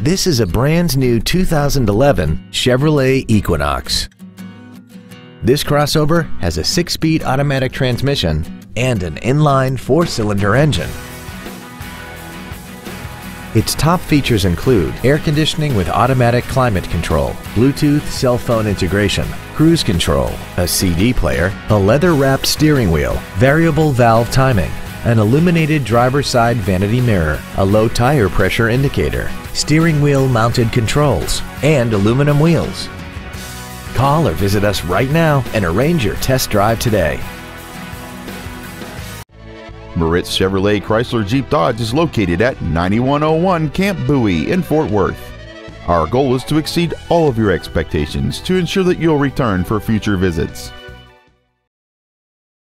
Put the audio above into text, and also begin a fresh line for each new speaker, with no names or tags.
This is a brand new 2011 Chevrolet Equinox. This crossover has a six-speed automatic transmission and an inline four-cylinder engine. Its top features include air conditioning with automatic climate control, Bluetooth cell phone integration, cruise control, a CD player, a leather-wrapped steering wheel, variable valve timing, an illuminated driver side vanity mirror, a low tire pressure indicator, steering wheel mounted controls, and aluminum wheels. Call or visit us right now and arrange your test drive today.
Moritz Chevrolet Chrysler Jeep Dodge is located at 9101 Camp Bowie in Fort Worth. Our goal is to exceed all of your expectations to ensure that you'll return for future visits.